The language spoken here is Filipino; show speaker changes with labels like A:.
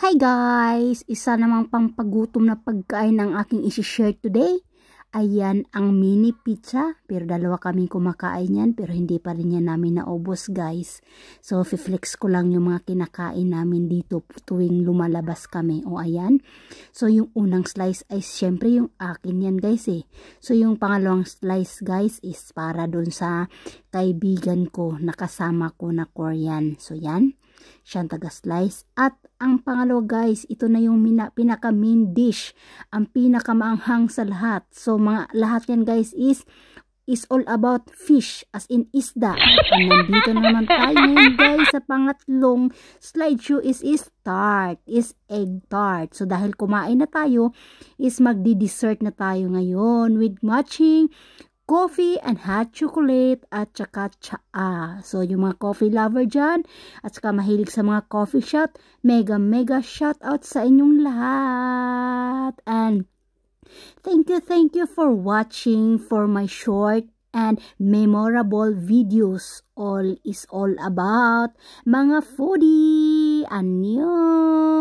A: Hi guys! Isa namang pangpagutom na pagkain ng aking isi-share today. Ayan ang mini pizza. Pero dalawa kami kumakain yan. Pero hindi pa rin yan namin naubos guys. So, fiflex ko lang yung mga kinakain namin dito tuwing lumalabas kami. O ayan. So, yung unang slice ay syempre yung akin yan guys eh. So, yung pangalawang slice guys is para dun sa kaibigan ko nakasama ko na Korean. So, yan siyang taga-slice. At ang pangalawa guys, ito na yung mina, pinaka main dish. Ang pinakamaanghang sa lahat. So mga lahat yan guys is is all about fish as in isda. And nandito naman tayo guys sa pangatlong slideshow is is tart, is egg tart. So dahil kumain na tayo, is magdi-dessert na tayo ngayon with matching coffee and hot chocolate at saka tsaa. So, yung mga coffee lover dyan at saka mahilig sa mga coffee shot, mega mega shout out sa inyong lahat. And thank you, thank you for watching for my short and memorable videos. All is all about mga foodie. Annyeong!